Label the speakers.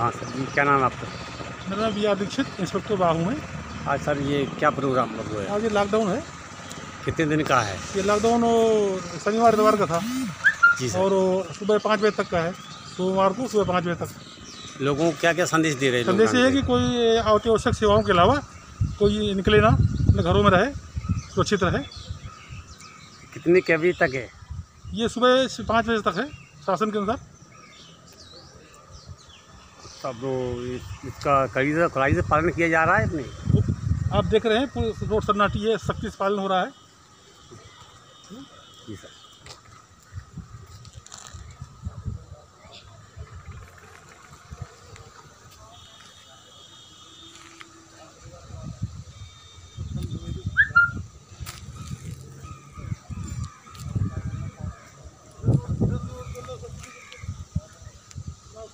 Speaker 1: हाँ सर जी क्या नाम है आपका?
Speaker 2: मेरा नाम बी दीक्षित इंस्पेक्टर बाहू है।
Speaker 1: आज सर ये क्या प्रोग्राम मतलब है?
Speaker 2: आज ये लॉकडाउन है।
Speaker 1: कितने दिन का है?
Speaker 2: ये लॉकडाउन शनिवार इतवार का था।
Speaker 1: जी सर।
Speaker 2: और सुबह पाँच बजे तक का है। सोमवार को सुबह पाँच बजे तक।
Speaker 1: लोगों को क्या क्या संदेश दे रहे हैं
Speaker 2: संदेश ये है कि कोई अत्यावश्यक सेवाओं के अलावा कोई निकले ना अपने घरों में रहे सुरक्षित रहे।
Speaker 1: कितने कितनी के बजे तक है?
Speaker 2: ये सुबह पाँच बजे तक है शासन के अनुसार।
Speaker 1: वो इस- इसका कड़ी से कड़ाई से पालन किया जा रहा है नहीं
Speaker 2: आप देख रहे हैं पूरी रोड सन्नाटी है सख्ती से पालन हो रहा है।
Speaker 1: जी सर।